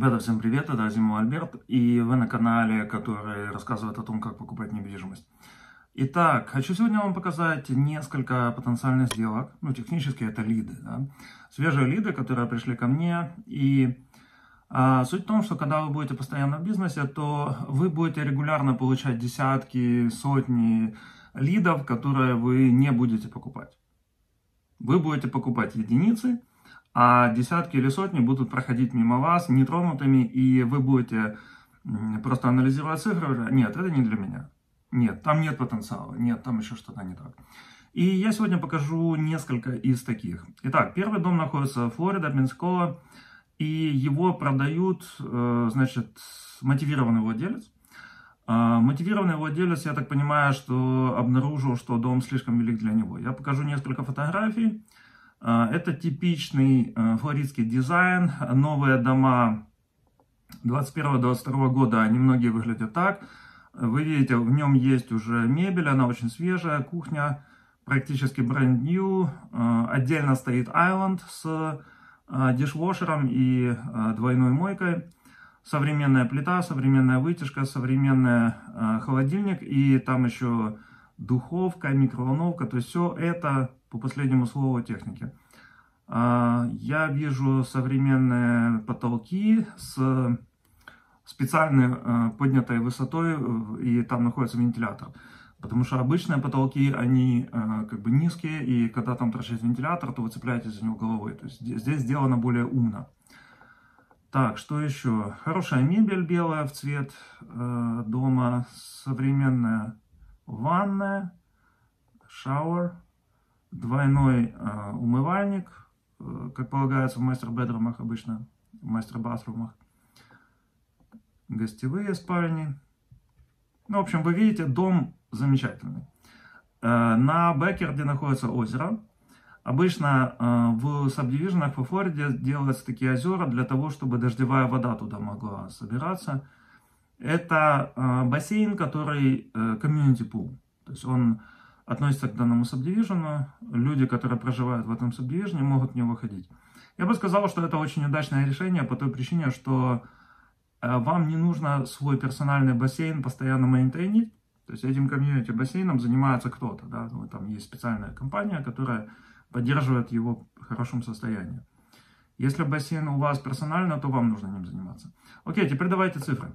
Ребята, всем привет, это Азимов Альберт, и вы на канале, который рассказывает о том, как покупать недвижимость. Итак, хочу сегодня вам показать несколько потенциальных сделок, ну, технически это лиды, да? свежие лиды, которые пришли ко мне, и а, суть в том, что когда вы будете постоянно в бизнесе, то вы будете регулярно получать десятки, сотни лидов, которые вы не будете покупать. Вы будете покупать единицы, а десятки или сотни будут проходить мимо вас нетронутыми, и вы будете просто анализировать цифры. Нет, это не для меня. Нет, там нет потенциала. Нет, там еще что-то не так. И я сегодня покажу несколько из таких. Итак, первый дом находится в Флорида, Пенсакола, и его продают, э, значит, мотивированный владелец. А, мотивированный владелец, я так понимаю, что обнаружил, что дом слишком велик для него. Я покажу несколько фотографий. А, это типичный э, флоридский дизайн. Новые дома 21-22 года, они многие выглядят так. Вы видите, в нем есть уже мебель, она очень свежая, кухня практически бренд new. А, отдельно стоит island с дишвошером и двойной мойкой. Современная плита, современная вытяжка, современный холодильник и там еще духовка, микроволновка. То есть все это по последнему слову техники. А, я вижу современные потолки с специальной а, поднятой высотой, э, и там находится вентилятор. Потому что обычные потолки, они а, как бы низкие, и когда там торчит вентилятор, то вы цепляетесь за него головой. То есть здесь сделано более умно. Так, что еще? Хорошая мебель белая в цвет э, дома, современная ванная, шауэр, двойной э, умывальник, э, как полагается в мастер-бедрумах обычно, в мастер-батрумах, гостевые спальни. Ну, в общем, вы видите, дом замечательный. Э, на Беккерде находится озеро. Обычно э, в сабдивиженах во Флориде делаются такие озера для того, чтобы дождевая вода туда могла собираться. Это э, бассейн, который комьюнити пул. То есть он относится к данному сабдивижену, люди, которые проживают в этом сабдивижене, могут в него ходить. Я бы сказал, что это очень удачное решение по той причине, что э, вам не нужно свой персональный бассейн постоянно мейнтейнить. То есть этим комьюнити бассейном занимается кто-то. Да? Ну, там есть специальная компания, которая поддерживает его в хорошем состоянии. Если бассейн у вас персонально, то вам нужно ним заниматься. Окей, теперь давайте цифры.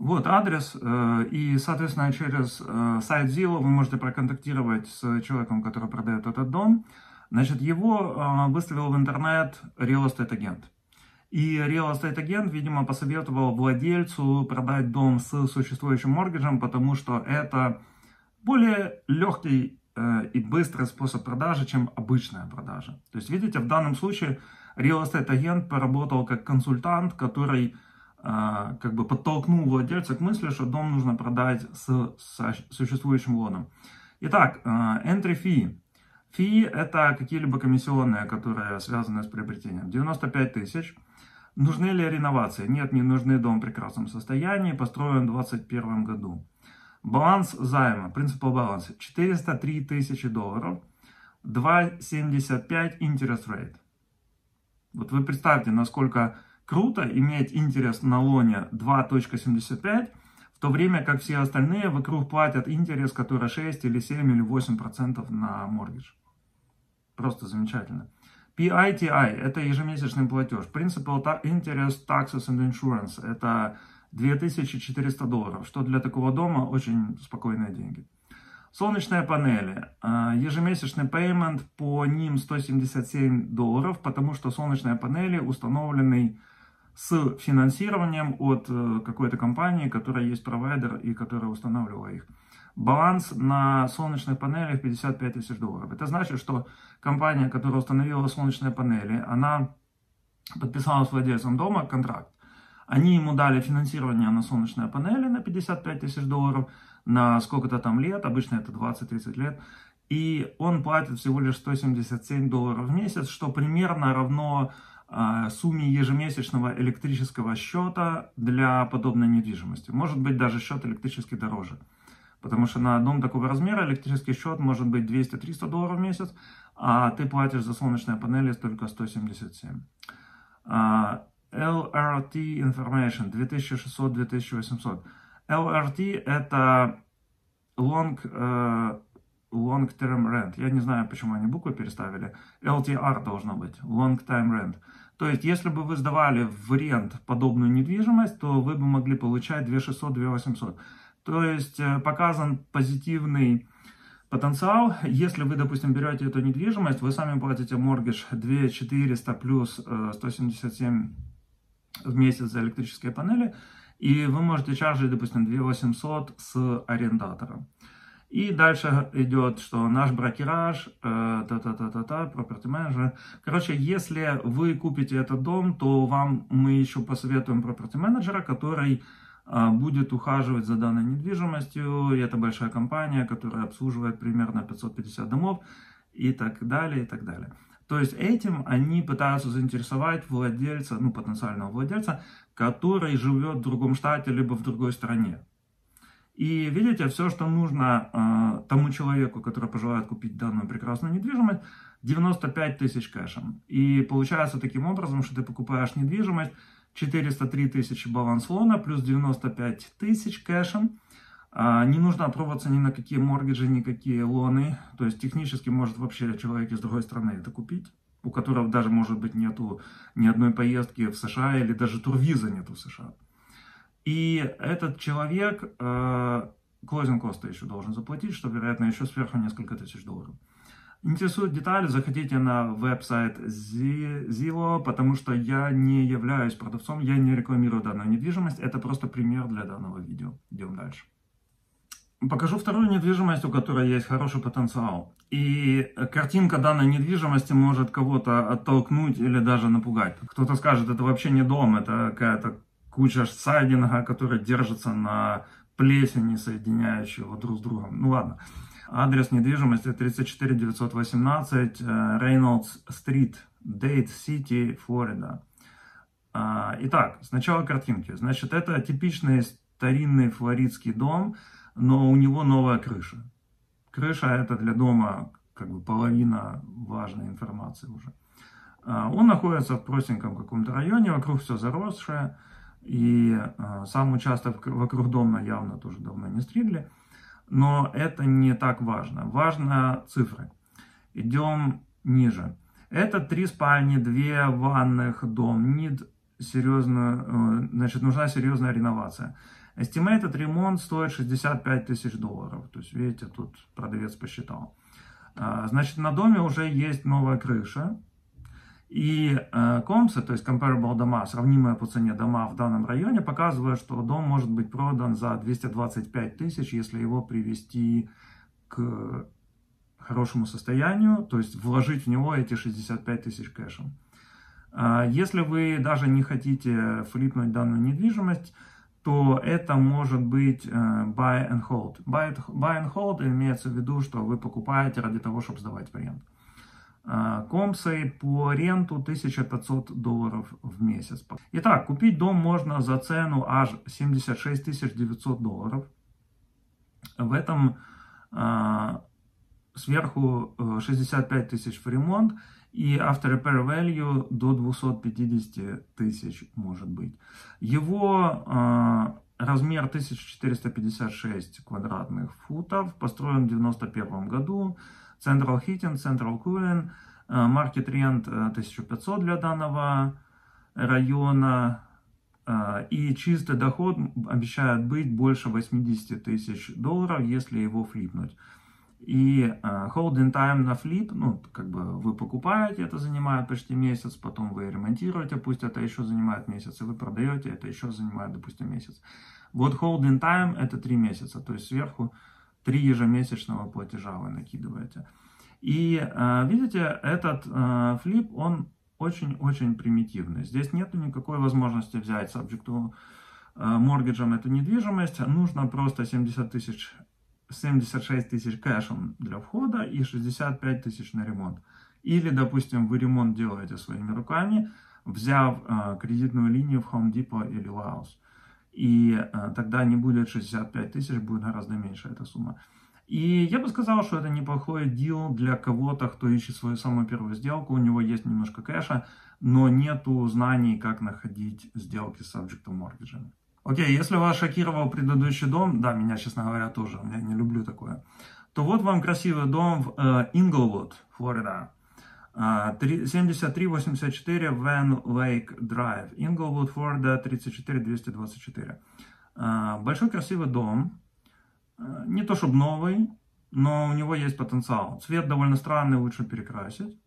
Вот адрес, э, и, соответственно, через э, сайт Zillow вы можете проконтактировать с человеком, который продает этот дом. Значит, его э, выставил в интернет real estate агент. И real estate агент, видимо, посоветовал владельцу продать дом с существующим моргиджем, потому что это более легкий и быстрый способ продажи, чем обычная продажа. То есть, видите, в данном случае real estate агент поработал как консультант, который как бы подтолкнул владельца к мысли, что дом нужно продать с, с существующим лоном. Итак, а, entry fee. Фи это какие-либо комиссионные, которые связаны с приобретением. 95 тысяч. Нужны ли реновации? Нет, не нужны. Дом в прекрасном состоянии, построен в 2021 году. Баланс займа, принципал баланса, 403 тысячи долларов, 2,75 interest rate. Вот вы представьте, насколько Круто иметь интерес на лоне 2.75, в то время как все остальные вокруг платят интерес, который 6 или 7 или 8 процентов на моргидж. Просто замечательно. PITI – это ежемесячный платеж. Principal Interest Taxes and Insurance – это 2400 долларов, что для такого дома очень спокойные деньги. Солнечные панели. А, ежемесячный payment по ним 177 долларов, потому что солнечные панели установлены с финансированием от э, какой-то компании, которая есть провайдер и которая устанавливала их. Баланс на солнечных панелях 55 тысяч долларов. Это значит, что компания, которая установила солнечные панели, она подписала с владельцем дома контракт. Они ему дали финансирование на солнечные панели на 55 тысяч долларов, на сколько-то там лет, обычно это 20-30 лет, и он платит всего лишь 177 долларов в месяц, что примерно равно сумме ежемесячного электрического счета для подобной недвижимости. Может быть даже счет электрический дороже. Потому что на дом такого размера электрический счет может быть 200-300 долларов в месяц, а ты платишь за солнечные панели только 177. А, LRT Information 2600-2800. LRT это long, long term rent. Я не знаю, почему они буквы переставили. LTR должно быть. Long time rent. То есть, если бы вы сдавали в рент подобную недвижимость, то вы бы могли получать 2600-2800. То есть, э, показан позитивный потенциал. Если вы, допустим, берете эту недвижимость, вы сами платите моргидж 2400 плюс 177 э, в месяц за электрические панели, и вы можете чаржить, допустим, 2800 с арендатором. И дальше идет, что наш брокераж, э, та-та-та-та-та, property manager. Короче, если вы купите этот дом, то вам мы еще посоветуем property менеджера, который э, будет ухаживать за данной недвижимостью. И это большая компания, которая обслуживает примерно 550 домов и так далее, и так далее. То есть этим они пытаются заинтересовать владельца, ну потенциального владельца, который живет в другом штате либо в другой стране. И видите, все, что нужно э, тому человеку, который пожелает купить данную прекрасную недвижимость, 95 тысяч кэшем. И получается таким образом, что ты покупаешь недвижимость, 403 тысячи баланс лона, плюс 95 тысяч кэшем. А, не нужно опробоваться ни на какие моргиджи, никакие лоны. То есть технически может вообще человек из другой страны это купить, у которого даже может быть нету ни одной поездки в США или даже турвиза нету в США. И этот человек клозинг коста еще должен заплатить, что, вероятно, еще сверху несколько тысяч долларов. Интересуют детали, заходите на веб-сайт Zillow, потому что я не являюсь продавцом, я не рекламирую данную недвижимость, это просто пример для данного видео. Идем дальше. Покажу вторую недвижимость, у которой есть хороший потенциал. И картинка данной недвижимости может кого-то оттолкнуть или даже напугать. Кто-то скажет, это вообще не дом, это какая-то куча сайдинга, который держится на плесени, соединяющей его друг с другом. Ну ладно. Адрес недвижимости 34 918 Рейнольдс Стрит, Дейт Сити, Флорида. Итак, сначала картинки. Значит, это типичный старинный флоридский дом, но у него новая крыша. Крыша это для дома как бы половина важной информации уже. Он находится в простеньком каком-то районе, вокруг все заросшее. И э, сам участок вокруг дома явно тоже давно не стригли. Но это не так важно. Важно цифры. Идем ниже. Это три спальни, две ванных дом. Need серьезно, э, значит, нужна серьезная реновация. Estimated ремонт стоит 65 тысяч долларов. То есть, видите, тут продавец посчитал. Э, значит, на доме уже есть новая крыша. И э, то есть comparable дома, сравнимые по цене дома в данном районе, показывают, что дом может быть продан за 225 тысяч, если его привести к хорошему состоянию, то есть вложить в него эти 65 тысяч кэшем. Э, если вы даже не хотите флипнуть данную недвижимость, то это может быть э, buy and hold. Buy, buy and hold имеется в виду, что вы покупаете ради того, чтобы сдавать в аренду. А, компсой по ренту 1500 долларов в месяц. Итак, купить дом можно за цену аж 76 900 долларов. В этом а, сверху 65 э, тысяч в ремонт и after repair value до 250 тысяч может быть. Его а, размер 1456 квадратных футов, построен в 91 году. Central Heating, Central Cooling, Market Rent 1500 для данного района. Э, и чистый доход обещает быть больше 80 тысяч долларов, если его флипнуть. И э, holding time на флип, ну, как бы вы покупаете, это занимает почти месяц, потом вы ремонтируете, пусть это еще занимает месяц, и вы продаете, это еще занимает, допустим, месяц. Вот holding time это 3 месяца, то есть сверху три ежемесячного платежа вы накидываете. И э, видите, этот э, флип, он очень-очень примитивный. Здесь нет никакой возможности взять subject to mortgage эту недвижимость. Нужно просто 70 тысяч 76 тысяч кэшем для входа и 65 тысяч на ремонт. Или, допустим, вы ремонт делаете своими руками, взяв э, кредитную линию в Home Depot или Laos. И э, тогда не будет 65 тысяч, будет гораздо меньше эта сумма. И я бы сказал, что это неплохой дел для кого-то, кто ищет свою самую первую сделку. У него есть немножко кэша, но нету знаний, как находить сделки с subject mortgage. Окей, если вас шокировал предыдущий дом, да, меня, честно говоря, тоже, я не люблю такое, то вот вам красивый дом в э, Инглвуд, Флорида. 7384 Van Lake Drive, Инглвуд, Флорида, 34224. Большой красивый дом, э, не то чтобы новый, но у него есть потенциал. Цвет довольно странный, лучше перекрасить.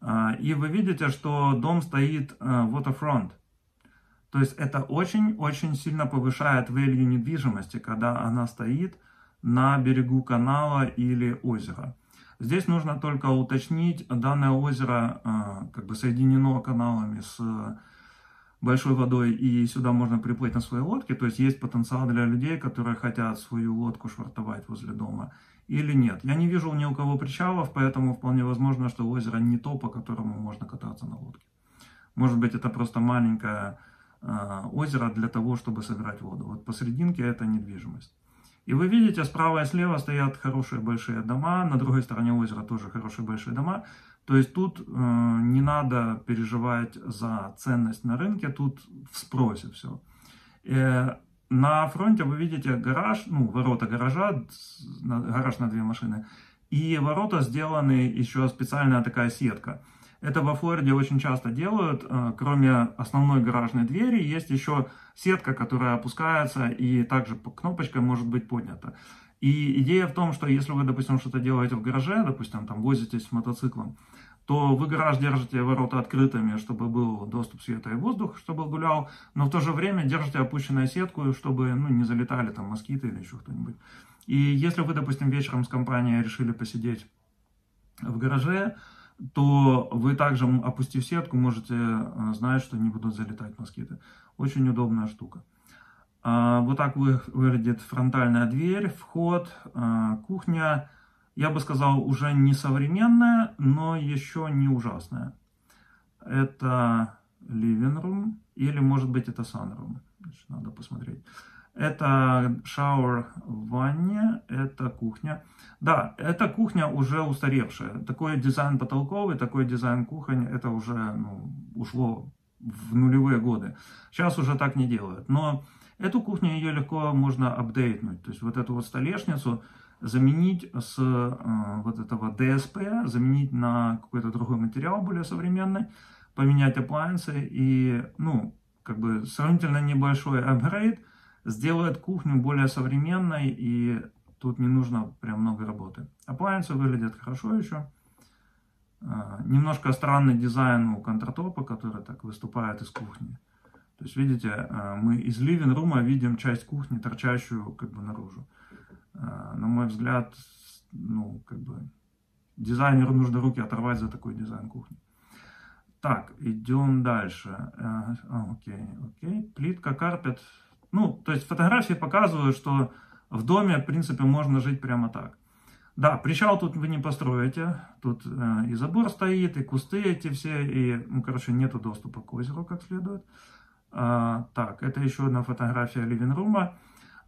А, и вы видите, что дом стоит э, waterfront. То есть это очень-очень сильно повышает value недвижимости, когда она стоит на берегу канала или озера. Здесь нужно только уточнить, данное озеро э, как бы соединено каналами с большой водой, и сюда можно приплыть на своей лодке. То есть есть потенциал для людей, которые хотят свою лодку швартовать возле дома или нет. Я не вижу ни у кого причалов, поэтому вполне возможно, что озеро не то, по которому можно кататься на лодке. Может быть, это просто маленькое э, озеро для того, чтобы собирать воду. Вот посерединке это недвижимость. И вы видите, справа и слева стоят хорошие большие дома, на другой стороне озера тоже хорошие большие дома. То есть тут э, не надо переживать за ценность на рынке, тут в спросе все. Э, на фронте вы видите гараж, ну, ворота гаража, гараж на две машины, и ворота сделаны еще специальная такая сетка. Это во Флориде очень часто делают, э, кроме основной гаражной двери, есть еще сетка, которая опускается и также кнопочкой может быть поднята. И идея в том, что если вы, допустим, что-то делаете в гараже, допустим, там возитесь с мотоциклом, то вы гараж держите ворота открытыми, чтобы был доступ света и воздух, чтобы гулял, но в то же время держите опущенную сетку, чтобы ну, не залетали там москиты или еще кто-нибудь. И если вы, допустим, вечером с компанией решили посидеть в гараже, то вы также, опустив сетку, можете э, знать, что не будут залетать москиты. Очень удобная штука. А, вот так выглядит фронтальная дверь, вход, а, кухня я бы сказал, уже не современная, но еще не ужасная. Это living room или, может быть, это sunroom. Надо посмотреть. Это шауэр в ванне, это кухня. Да, эта кухня уже устаревшая. Такой дизайн потолковый, такой дизайн кухонь, это уже ну, ушло в нулевые годы. Сейчас уже так не делают. Но эту кухню ее легко можно апдейтнуть. То есть вот эту вот столешницу, заменить с э, вот этого DSP, заменить на какой-то другой материал более современный, поменять appliances и, ну, как бы сравнительно небольшой апгрейд сделает кухню более современной и тут не нужно прям много работы. Appliances выглядят хорошо еще. Э, немножко странный дизайн у контртопа, который так выступает из кухни. То есть, видите, э, мы из ливинг-рума видим часть кухни, торчащую как бы наружу. А, на мой взгляд, ну, как бы, дизайнеру нужно руки оторвать за такой дизайн кухни. Так, идем дальше. А, окей, окей. Плитка, карпет. Ну, то есть фотографии показывают, что в доме, в принципе, можно жить прямо так. Да, причал тут вы не построите. Тут э, и забор стоит, и кусты эти все, и, ну, короче, нету доступа к озеру как следует. А, так, это еще одна фотография ливинг-рума.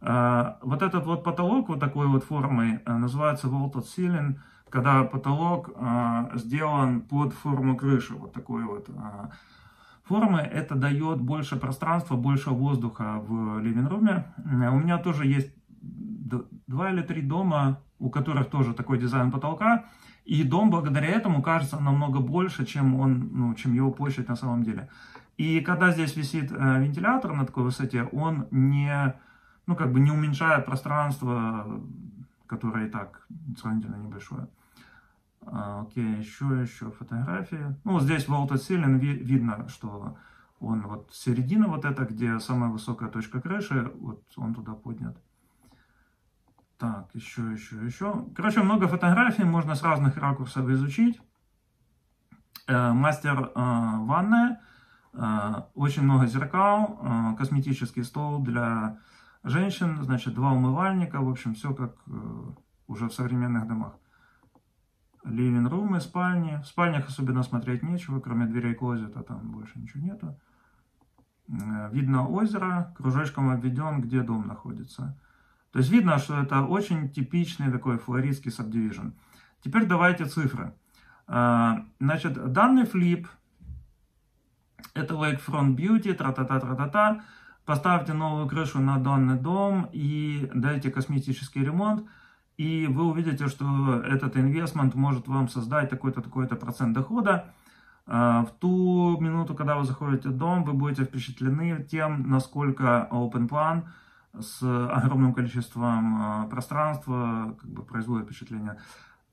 А, вот этот вот потолок вот такой вот формы э, называется vaulted ceiling, когда потолок а, сделан под форму крыши, вот такой вот а, формы. Это дает больше пространства, больше воздуха в ливинг-руме. У меня тоже есть два или три дома, у которых тоже такой дизайн потолка. И дом благодаря этому кажется намного больше, чем, он, ну, чем его площадь на самом деле. И когда здесь висит э, вентилятор на такой высоте, он не ну, как бы не уменьшая пространство, которое и так сравнительно небольшое. А, окей, еще, еще фотографии. Ну, здесь Волта Силин ви видно, что он вот середина вот эта, где самая высокая точка крыши, вот он туда поднят. Так, еще, еще, еще. Короче, много фотографий, можно с разных ракурсов изучить. Э, мастер э, ванная, э, очень много зеркал, э, косметический стол для женщин, значит, два умывальника, в общем, все как э, уже в современных домах. Ливинг-румы, спальни. В спальнях особенно смотреть нечего, кроме дверей клозета, там больше ничего нету. Э, видно озеро, кружочком обведен, где дом находится. То есть видно, что это очень типичный такой флоридский subdivision. Теперь давайте цифры. А, значит, данный флип, это Lakefront Beauty, тра-та-та-тра-та-та. Поставьте новую крышу на данный дом и дайте косметический ремонт. И вы увидите, что этот инвестмент может вам создать такой-то, такой-то процент дохода. А, в ту минуту, когда вы заходите в дом, вы будете впечатлены тем, насколько open plan с огромным количеством а, пространства как бы производит впечатление.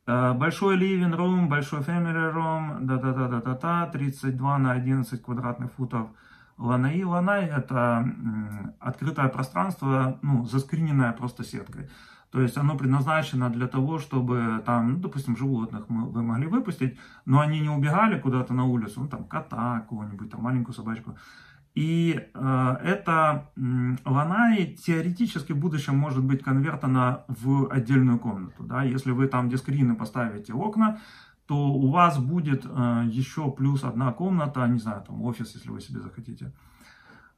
А, большой living room, большой family room, да-да-да-да-да-да, 32 на 11 квадратных футов ланай. Ланай это открытое пространство, ну, заскриненное просто сеткой. То есть оно предназначено для того, чтобы там, ну, допустим, животных мы, вы могли выпустить, но они не убегали куда-то на улицу, ну, там, кота какого-нибудь, там, маленькую собачку. И э, это э, ланай теоретически в будущем может быть конвертана в отдельную комнату. Да? Если вы там дискрины поставите окна, то у вас будет э, еще плюс одна комната, не знаю, там офис, если вы себе захотите.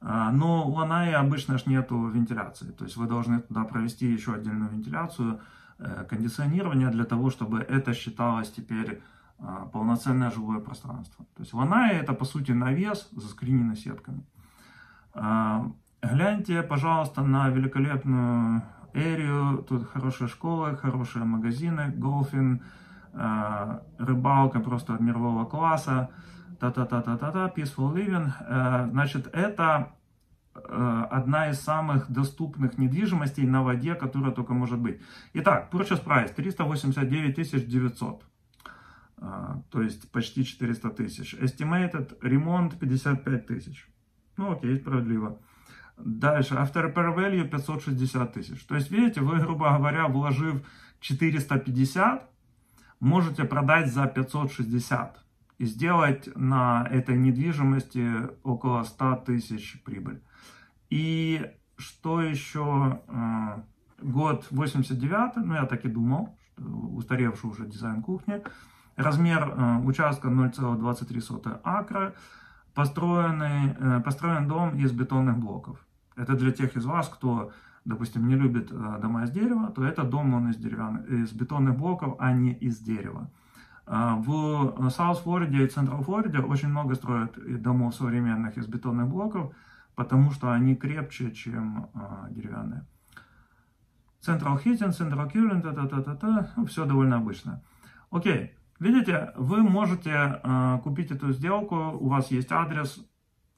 А, но у Ланай обычно ж нету вентиляции, то есть вы должны туда провести еще отдельную вентиляцию, э, кондиционирование для того, чтобы это считалось теперь а, полноценное жилое пространство. То есть Ланай это по сути навес, заскриненный сетками. А, гляньте, пожалуйста, на великолепную эрию. Тут хорошие школы, хорошие магазины, голфин, рыбалка просто мирового класса та-та-та-та-та-та, Peaceful Living. Э, значит, это э, одна из самых доступных недвижимостей на воде, которая только может быть. Итак, purchase price 389 900. Э, то есть почти 400 тысяч. Estimated ремонт 55 тысяч. Ну окей, справедливо. Дальше, after repair value 560 тысяч. То есть, видите, вы, грубо говоря, вложив 450, можете продать за 560 и сделать на этой недвижимости около 100 тысяч прибыль. И что еще? Э, год 89, ну я так и думал, устаревший уже дизайн кухни. Размер э, участка 0,23 акра. Построенный, э, построен дом из бетонных блоков. Это для тех из вас, кто, допустим, не любит дома из дерева, то этот дом он из, деревянных, из бетонных блоков, а не из дерева. А, в South Флориде и Central Флориде очень много строят домов современных из бетонных блоков, потому что они крепче, чем а, деревянные. Central Heating, Central Cooling, та -та -та -та -та, ну, все довольно обычно. Окей, видите, вы можете э, купить эту сделку, у вас есть адрес,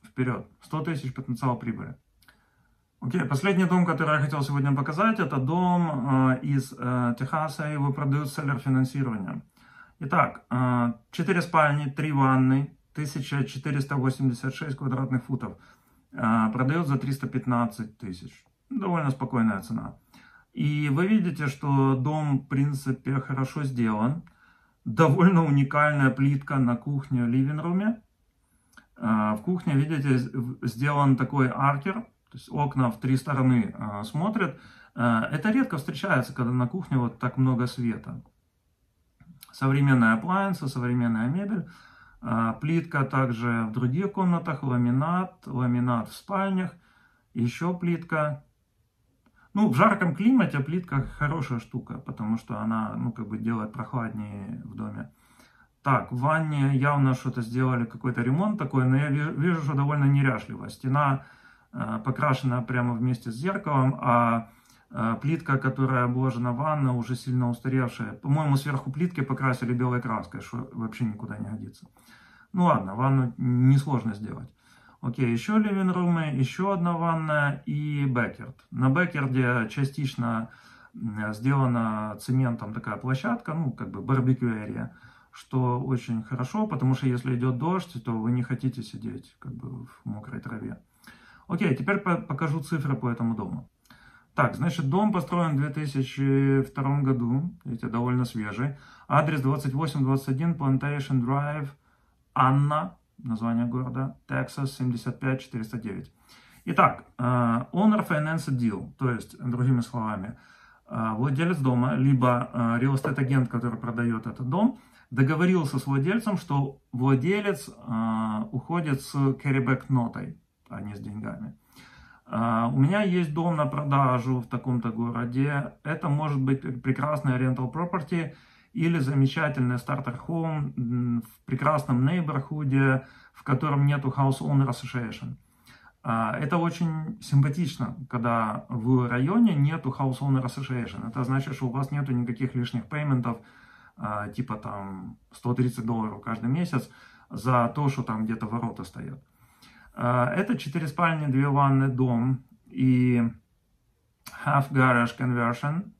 вперед, 100 тысяч потенциал прибыли. Окей, последний дом, который я хотел сегодня показать, это дом э, из э, Техаса, его продают селлер финансирования. Итак, 4 спальни, 3 ванны, 1486 квадратных футов. Продает за 315 тысяч. Довольно спокойная цена. И вы видите, что дом, в принципе, хорошо сделан. Довольно уникальная плитка на кухне в ливинг-руме. В кухне, видите, сделан такой аркер, то есть окна в три стороны смотрят. Это редко встречается, когда на кухне вот так много света современная appliance, современная мебель, а, плитка также в других комнатах, ламинат, ламинат в спальнях, еще плитка. Ну, в жарком климате плитка хорошая штука, потому что она, ну, как бы делает прохладнее в доме. Так, в ванне явно что-то сделали, какой-то ремонт такой, но я вижу, что довольно неряшливо. Стена э, покрашена прямо вместе с зеркалом, а плитка, которая обложена ванна, уже сильно устаревшая. По-моему, сверху плитки покрасили белой краской, что вообще никуда не годится. Ну ладно, ванну несложно сделать. Окей, еще living room ы, еще одна ванная и backyard. На backyard е частично сделана цементом такая площадка, ну, как бы барбекю area, что очень хорошо, потому что если идет дождь, то вы не хотите сидеть как бы в мокрой траве. Окей, теперь покажу цифры по этому дому. Так, значит, дом построен в 2002 году, видите, довольно свежий. Адрес 2821 Plantation Drive, Анна, название города, Texas 75409. Итак, э, owner financed deal, то есть, другими словами, э, владелец дома, либо э, real estate агент, который продает этот дом, договорился с владельцем, что владелец уходит с carryback нотой, а не с деньгами. Uh, у меня есть дом на продажу в таком-то городе. Это может быть прекрасный rental property или замечательный стартер home в прекрасном neighborhood, в котором нету house owner association. Uh, это очень симпатично, когда в районе нету house owner association. Это значит, что у вас нету никаких лишних пейментов, uh, типа там 130 долларов каждый месяц за то, что там где-то ворота стоят. Э, это 4 спальни, 2 ванны, дом и half garage conversion.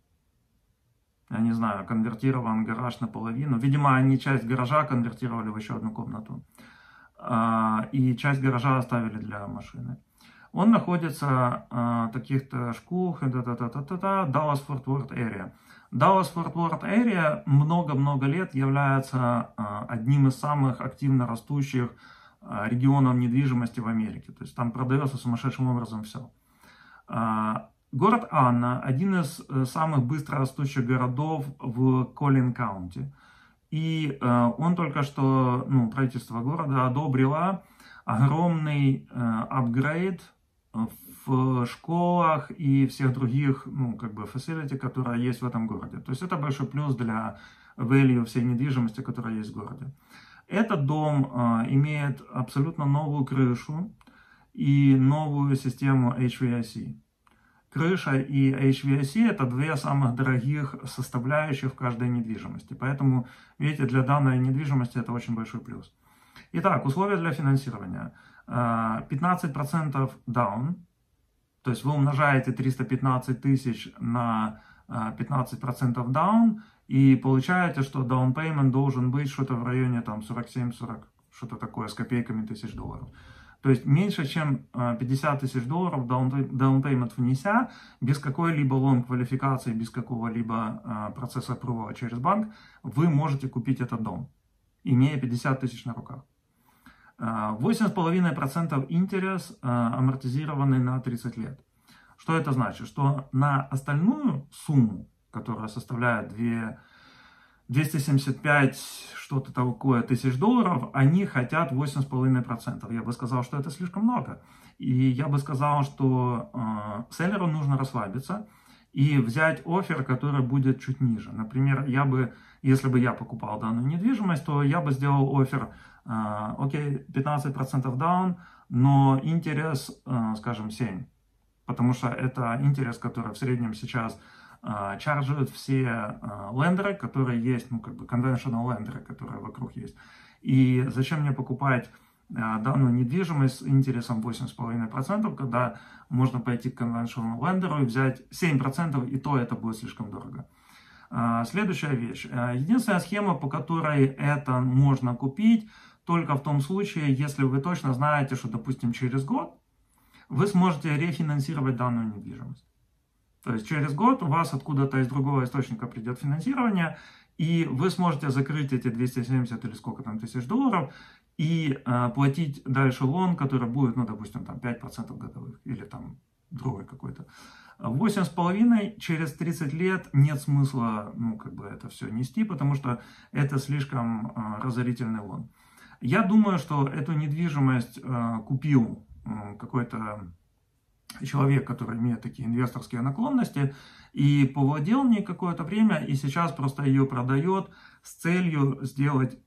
Я не знаю, конвертирован гараж наполовину. Видимо, они часть гаража конвертировали в еще одну комнату. Э, и часть гаража оставили для машины. Он находится в таких-то школах, Dallas-Fort Worth area. Dallas-Fort Worth area много-много лет является одним из самых активно растущих а, регионов недвижимости в Америке. То есть там продается сумасшедшим образом все. А, город Анна – один из э, самых быстро растущих городов в Коллин Каунти. И э, он только что, ну, правительство города одобрило огромный э, апгрейд в школах и всех других, ну, как бы, facility, которые есть в этом городе. То есть это большой плюс для value всей недвижимости, которая есть в городе. Этот дом а, имеет абсолютно новую крышу и новую систему HVAC. Крыша и HVAC это две самых дорогих составляющих каждой недвижимости. Поэтому, видите, для данной недвижимости это очень большой плюс. Итак, условия для финансирования. 15% а, down, то есть вы умножаете 315 тысяч на 15% а, down, и получаете, что payment должен быть что-то в районе там 47-40, что-то такое с копейками тысяч долларов. То есть меньше, чем 50 а, тысяч долларов payment внеся, без какой-либо лон квалификации, без какого-либо а, процесса аппрува через банк, вы можете купить этот дом, имея 50 тысяч на руках. 8,5% интерес амортизированный на 30 лет. Что это значит? Что на остальную сумму которая составляет 2, 275 что-то такое тысяч долларов, они хотят 8,5%. Я бы сказал, что это слишком много. И я бы сказал, что э, селлеру нужно расслабиться и взять офер, который будет чуть ниже. Например, я бы, если бы я покупал данную недвижимость, то я бы сделал офер, э, окей, 15% down, но интерес, э, скажем, 7%. Потому что это интерес, который в среднем сейчас чаржуют все а, лендеры, которые есть, ну, как бы conventional лендеры, которые вокруг есть. И зачем мне покупать а, данную недвижимость с интересом 8,5%, когда можно пойти к conventional лендеру и взять 7%, и то это будет слишком дорого. Следующая вещь. Единственная схема, по которой это можно купить, только в том случае, если вы точно знаете, что, допустим, через год вы сможете рефинансировать данную недвижимость. То есть через год у вас откуда-то из другого источника придет финансирование, и вы сможете закрыть эти 270 или сколько там тысяч долларов и э, платить дальше лон, который будет, ну, допустим, там 5% годовых или там другой какой-то. 8,5 через 30 лет нет смысла, ну, как бы это все нести, потому что это слишком э, разорительный лон. Я думаю, что эту недвижимость э, купил э, какой-то человек, который имеет такие инвесторские наклонности, и повладел ней какое-то время, и сейчас просто ее продает с целью сделать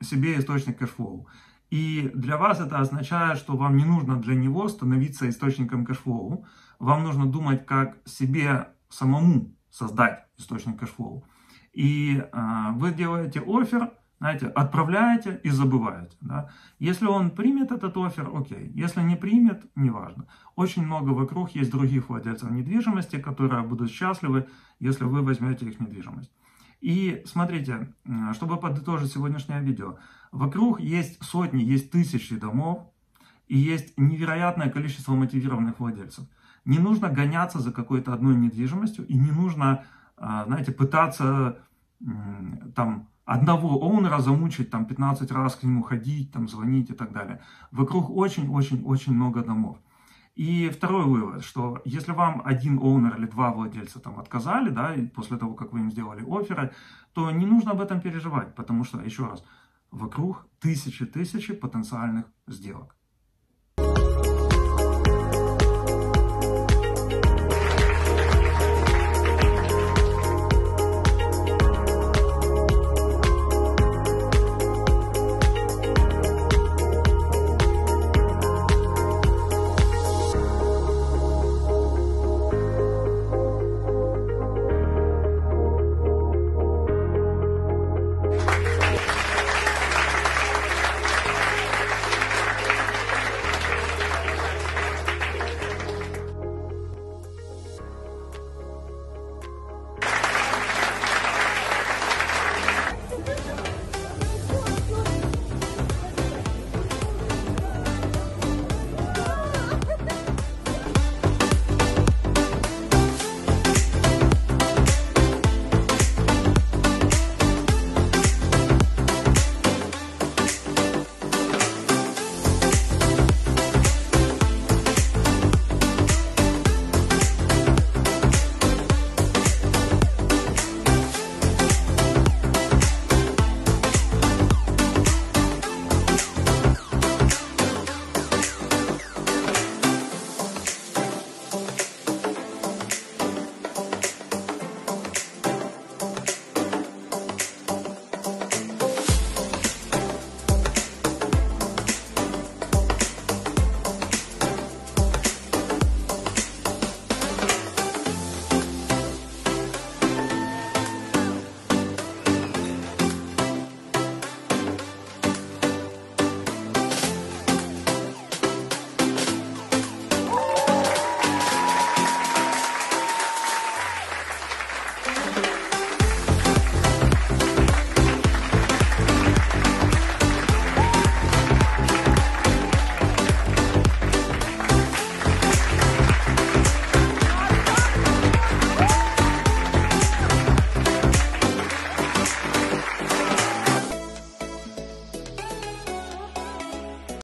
себе источник cash flow. И для вас это означает, что вам не нужно для него становиться источником cash flow, вам нужно думать, как себе самому создать источник cash flow. И э, вы делаете офер, знаете, отправляете и забываете. Да? Если он примет этот офер, окей. Если не примет, неважно. Очень много вокруг есть других владельцев недвижимости, которые будут счастливы, если вы возьмете их недвижимость. И смотрите, чтобы подытожить сегодняшнее видео. Вокруг есть сотни, есть тысячи домов, и есть невероятное количество мотивированных владельцев. Не нужно гоняться за какой-то одной недвижимостью, и не нужно, а, знаете, пытаться там одного оунера замучить, там 15 раз к нему ходить, там звонить и так далее. Вокруг очень-очень-очень много домов. И второй вывод, что если вам один оунер или два владельца там отказали, да, после того, как вы им сделали оферы, то не нужно об этом переживать, потому что, еще раз, вокруг тысячи-тысячи потенциальных сделок.